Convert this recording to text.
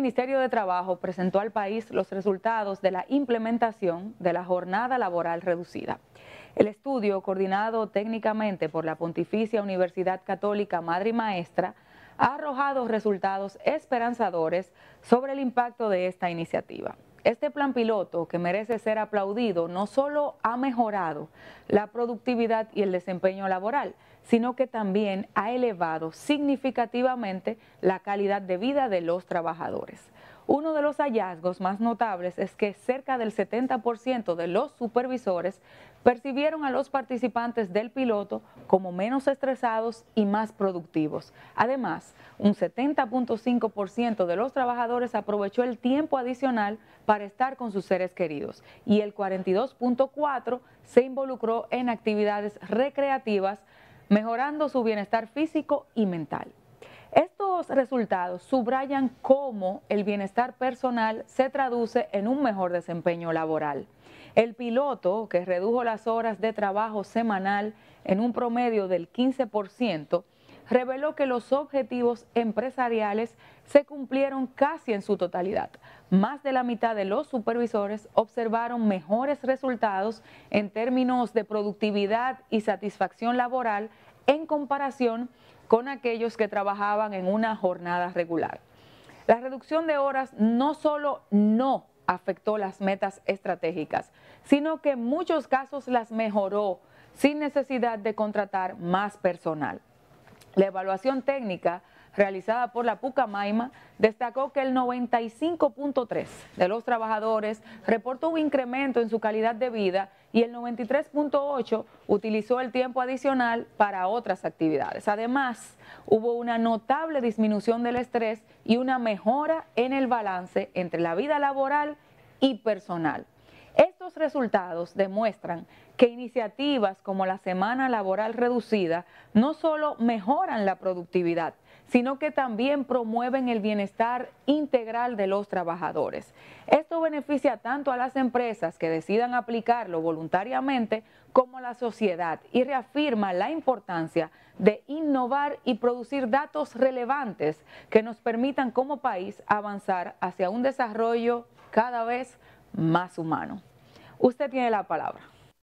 Ministerio de Trabajo presentó al país los resultados de la implementación de la jornada laboral reducida. El estudio, coordinado técnicamente por la Pontificia Universidad Católica Madre y Maestra, ha arrojado resultados esperanzadores sobre el impacto de esta iniciativa. Este plan piloto, que merece ser aplaudido, no solo ha mejorado la productividad y el desempeño laboral, sino que también ha elevado significativamente la calidad de vida de los trabajadores. Uno de los hallazgos más notables es que cerca del 70% de los supervisores percibieron a los participantes del piloto como menos estresados y más productivos. Además, un 70.5% de los trabajadores aprovechó el tiempo adicional para estar con sus seres queridos y el 42.4% se involucró en actividades recreativas, mejorando su bienestar físico y mental. Estos resultados subrayan cómo el bienestar personal se traduce en un mejor desempeño laboral. El piloto, que redujo las horas de trabajo semanal en un promedio del 15%, reveló que los objetivos empresariales se cumplieron casi en su totalidad. Más de la mitad de los supervisores observaron mejores resultados en términos de productividad y satisfacción laboral en comparación con aquellos que trabajaban en una jornada regular. La reducción de horas no solo no afectó las metas estratégicas, sino que en muchos casos las mejoró sin necesidad de contratar más personal. La evaluación técnica realizada por la Pucamaima destacó que el 95.3 de los trabajadores reportó un incremento en su calidad de vida y el 93.8 utilizó el tiempo adicional para otras actividades. Además, hubo una notable disminución del estrés y una mejora en el balance entre la vida laboral y personal. Estos resultados demuestran que iniciativas como la semana laboral reducida no solo mejoran la productividad, sino que también promueven el bienestar integral de los trabajadores. Esto beneficia tanto a las empresas que decidan aplicarlo voluntariamente como a la sociedad y reafirma la importancia de innovar y producir datos relevantes que nos permitan como país avanzar hacia un desarrollo cada vez más humano. Usted tiene la palabra.